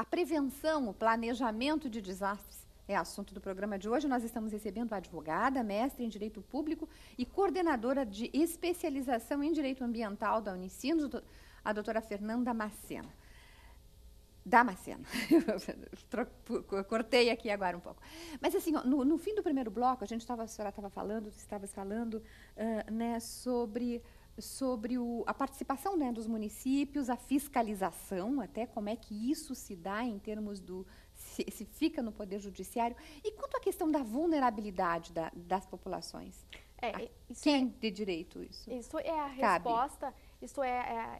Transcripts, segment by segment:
a prevenção, o planejamento de desastres é assunto do programa de hoje. Nós estamos recebendo a advogada, mestre em Direito Público e coordenadora de especialização em Direito Ambiental da Unicinos, a doutora Fernanda Macena. Damasceno. Cortei aqui agora um pouco. Mas assim, no, no fim do primeiro bloco, a gente estava, a senhora estava falando, estava falando uh, né, sobre, sobre o, a participação né, dos municípios, a fiscalização, até como é que isso se dá em termos do se, se fica no poder judiciário. E quanto à questão da vulnerabilidade da, das populações? É, quem é, de direito isso? Isso é a resposta. Isso é,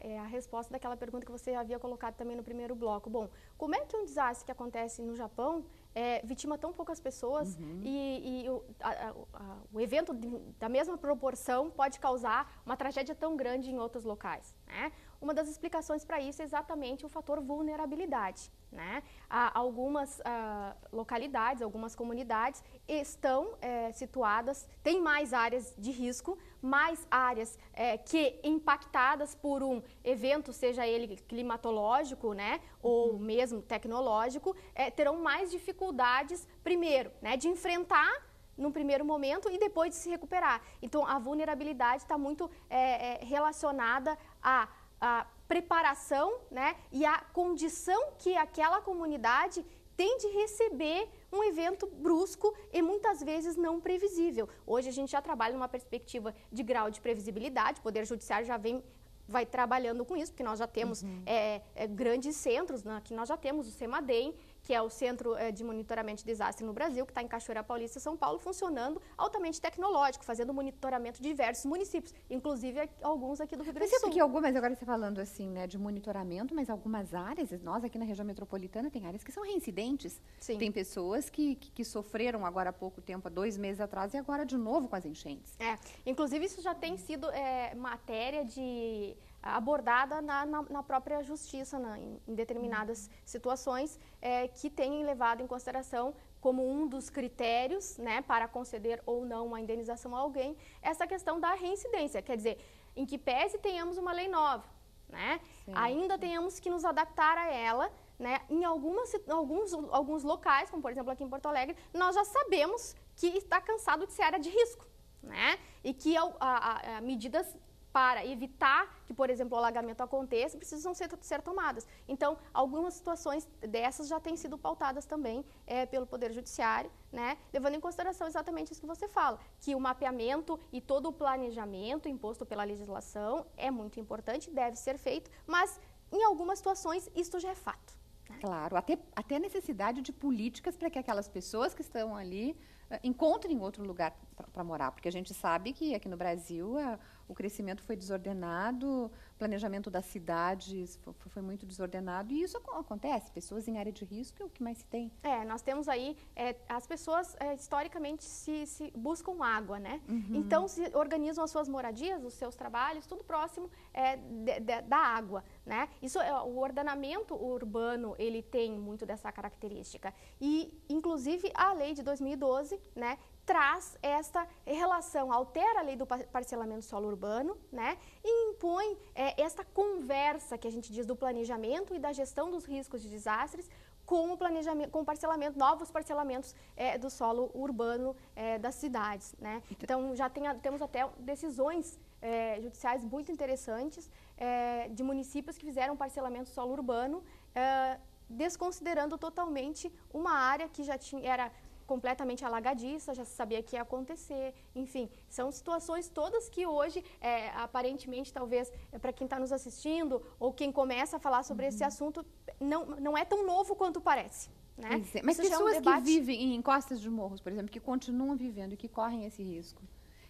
é, é, a resposta daquela pergunta que você havia colocado também no primeiro bloco. Bom, como é que um desastre que acontece no Japão é, vitima tão poucas pessoas uhum. e, e o, a, a, o, evento da mesma proporção pode causar uma tragédia tão grande em outros locais? Né? Uma das explicações para isso é exatamente o fator vulnerabilidade. Né? Há algumas uh, localidades, algumas comunidades estão é, situadas, têm mais áreas de risco, mais áreas é, que impactadas por um evento, seja ele climatológico, né, ou uhum. mesmo tecnológico, é, terão mais dificuldades, primeiro, né, de enfrentar num primeiro momento e depois de se recuperar. Então, a vulnerabilidade está muito é, relacionada a a preparação né, e a condição que aquela comunidade tem de receber um evento brusco e muitas vezes não previsível. Hoje a gente já trabalha numa perspectiva de grau de previsibilidade, o Poder Judiciário já vem vai trabalhando com isso, porque nós já temos uhum. é, é, grandes centros, né, que nós já temos o CEMADEM, que é o Centro eh, de Monitoramento de Desastre no Brasil, que está em Cachoeira Paulista, São Paulo, funcionando altamente tecnológico, fazendo monitoramento de diversos municípios, inclusive alguns aqui do Rio Grande do Sul. Mas porque algumas, agora você falando assim, né, de monitoramento, mas algumas áreas, nós aqui na região metropolitana, tem áreas que são reincidentes. Sim. Tem pessoas que, que, que, sofreram agora há pouco tempo, há dois meses atrás, e agora de novo com as enchentes. É, inclusive isso já tem sido é, matéria de abordada na, na, na própria justiça, na, em, em, determinadas uhum. situações, é, que tenham levado em consideração como um dos critérios né, para conceder ou não uma indenização a alguém, essa questão da reincidência. Quer dizer, em que pese tenhamos uma lei nova, né, ainda tenhamos que nos adaptar a ela. Né, em algumas, alguns, alguns locais, como por exemplo aqui em Porto Alegre, nós já sabemos que está cansado de ser área de risco. Né? E que a, a, a medidas para evitar que, por exemplo, o alagamento aconteça, precisam ser, ser tomadas. Então, algumas situações dessas já têm sido pautadas também é, pelo Poder Judiciário, né, levando em consideração exatamente isso que você fala, que o mapeamento e todo o planejamento imposto pela legislação é muito importante, deve ser feito, mas em algumas situações isto já é fato. Né? Claro, até, até a necessidade de políticas para que aquelas pessoas que estão ali uh, encontrem outro lugar para morar, porque a gente sabe que aqui no Brasil uh, o crescimento foi desordenado, o planejamento das cidades foi, muito desordenado e isso acontece. Pessoas em área de risco é o que mais se tem. É, nós temos aí, é, as pessoas é, historicamente se, se, buscam água, né? Uhum. Então se organizam as suas moradias, os seus trabalhos, tudo próximo é, de, de, da água, né? Isso, é, o ordenamento urbano, ele tem muito dessa característica. E, inclusive, a lei de 2012, né, traz esta relação, altera a lei do parcelamento solo urbano, né, e impõe é, esta conversa que a gente diz do planejamento e da gestão dos riscos de desastres com o planejamento, com parcelamento, novos parcelamentos é, do solo urbano é, das cidades, né. Então já tem, temos até decisões é, judiciais muito interessantes é, de municípios que fizeram parcelamento solo urbano, é, desconsiderando totalmente uma área que já tinha era completamente alagadiça, já se sabia que ia acontecer. Enfim, são situações todas que hoje, é, aparentemente, talvez, é, para quem está nos assistindo ou quem começa a falar sobre uhum. esse assunto, não, não é tão novo quanto parece. Né? É. Mas Isso pessoas é um que vivem em encostas de morros, por exemplo, que continuam vivendo e que correm esse risco,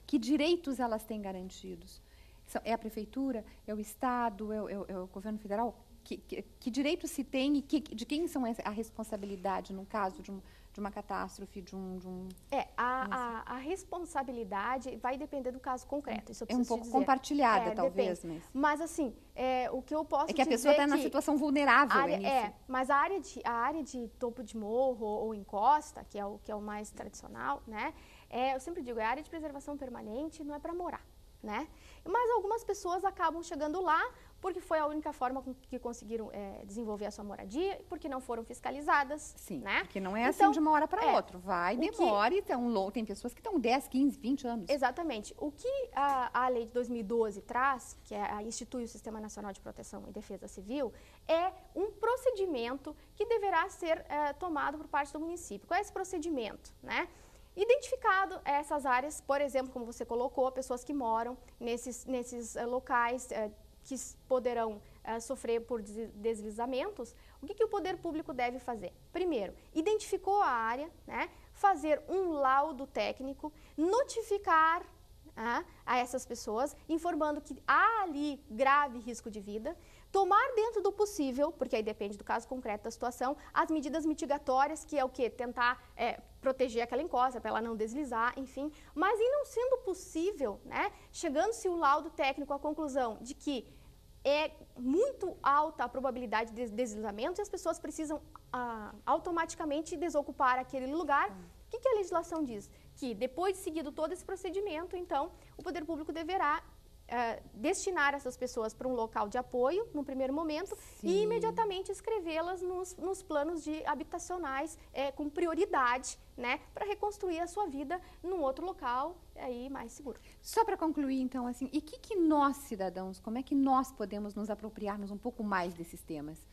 que direitos elas têm garantidos? É a prefeitura? É o Estado? É o, é o, é o governo federal? Que, que, que direitos se tem e que, de quem são a responsabilidade no caso de um de uma catástrofe, de um... De um é, a, a, a, responsabilidade vai depender do caso concreto, isso eu É um pouco compartilhada, é, talvez. Mas... mas, assim, é, o que eu posso É que a pessoa está na situação vulnerável área, É, mas a área, de, a área de topo de morro ou, ou encosta, que é o, que é o mais tradicional, né? É, eu sempre digo, é área de preservação permanente, não é para morar. Né? Mas algumas pessoas acabam chegando lá porque foi a única forma que conseguiram é, desenvolver a sua moradia, porque não foram fiscalizadas. Sim, né? porque não é assim então, de uma hora para é, outra. Vai, demora, que, então, tem pessoas que estão 10, 15, 20 anos. Exatamente. O que a, a lei de 2012 traz, que é a institui o Sistema Nacional de Proteção e Defesa Civil, é um procedimento que deverá ser é, tomado por parte do município. Qual é esse procedimento? Né? Identificado essas áreas, por exemplo, como você colocou, pessoas que moram nesses, nesses uh, locais uh, que poderão uh, sofrer por deslizamentos, o que, que, o poder público deve fazer? Primeiro, identificou a área, né, fazer um laudo técnico, notificar uh, a essas pessoas, informando que há ali grave risco de vida, tomar dentro do possível, porque aí depende do caso concreto da situação, as medidas mitigatórias, que é o que? Tentar é, proteger aquela encosta para ela não deslizar, enfim. Mas em não sendo possível, né, chegando-se o laudo técnico à conclusão de que é muito alta a probabilidade de deslizamento e as pessoas precisam ah, automaticamente desocupar aquele lugar. O que, que a legislação diz? Que depois de seguido todo esse procedimento, então, o poder público deverá Uh, destinar essas pessoas para um local de apoio no primeiro momento Sim. e imediatamente escrevê-las nos, nos, planos de habitacionais é, com prioridade, né, para reconstruir a sua vida num outro local aí mais seguro. Só para concluir, então, assim, e que, que nós cidadãos, como é que nós podemos nos apropriarmos um pouco mais desses temas?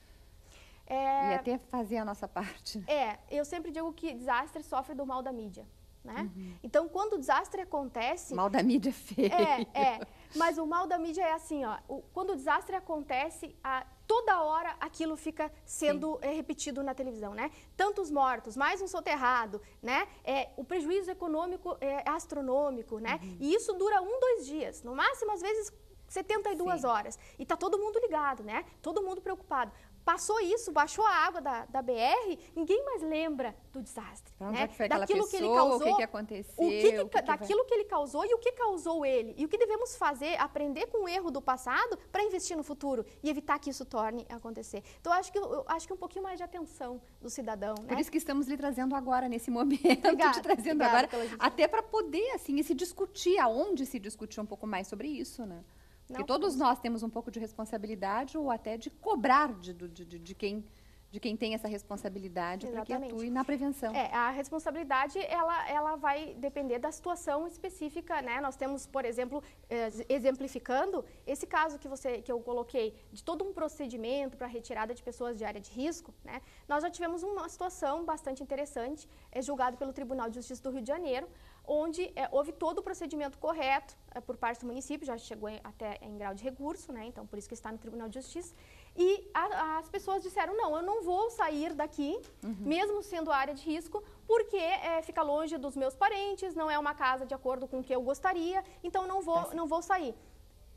É... E até fazer a nossa parte. Né? É, eu sempre digo que desastre sofre do mal da mídia. Né? Uhum. Então, quando o desastre acontece... Mal da mídia é feio. É, é. Mas o mal da mídia é assim, ó. O, quando o desastre acontece, a, toda hora aquilo fica sendo é, repetido na televisão, né? Tantos mortos, mais um soterrado, né? É, o prejuízo econômico é astronômico, né? Uhum. E isso dura um, dois dias. No máximo, às vezes, 72 Sim. horas. E tá todo mundo ligado, né? Todo mundo preocupado. Passou isso, baixou a água da, da BR, ninguém mais lembra do desastre. Onde né? que daquilo pessoa, que ele causou, o que, que aconteceu, o que que, o daquilo que ele causou e o que causou ele. E o que devemos fazer, aprender com o erro do passado para investir no futuro e evitar que isso torne a acontecer. Então, acho que, eu acho que um pouquinho mais de atenção do cidadão. Né? Por isso que estamos lhe trazendo agora, nesse momento, obrigada, te trazendo agora, até para poder, assim, se discutir, aonde se discutir um pouco mais sobre isso, né? Porque todos nós temos um pouco de responsabilidade ou até de cobrar de, de, de, de quem de quem tem essa responsabilidade para que atue na prevenção. É, a responsabilidade ela, ela vai depender da situação específica, né? Nós temos, por exemplo, exemplificando esse caso que você que eu coloquei de todo um procedimento para retirada de pessoas de área de risco, né? Nós já tivemos uma situação bastante interessante, é, julgado pelo Tribunal de Justiça do Rio de Janeiro, onde é, houve todo o procedimento correto é, por parte do município, já chegou em, até em grau de recurso, né? então por isso que está no Tribunal de Justiça. E a, as pessoas disseram, não, eu não vou sair daqui, uhum. mesmo sendo área de risco, porque é, fica longe dos meus parentes, não é uma casa de acordo com o que eu gostaria, então não vou, tá não vou sair.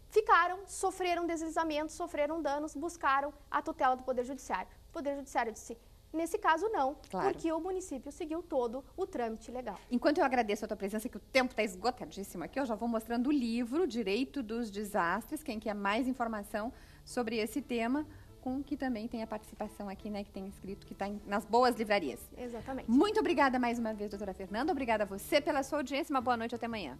Ficaram, sofreram deslizamentos, sofreram danos, buscaram a tutela do Poder Judiciário. O Poder Judiciário disse, Nesse caso, não, claro. porque o município seguiu todo o trâmite legal. Enquanto eu agradeço a tua presença, que o tempo está esgotadíssimo aqui, eu já vou mostrando o livro Direito dos Desastres, quem quer mais informação sobre esse tema, com que também tem a participação aqui, né, que tem escrito que está nas boas livrarias. Exatamente. Muito obrigada mais uma vez, doutora Fernanda. Obrigada a você pela sua audiência. Uma boa noite até amanhã.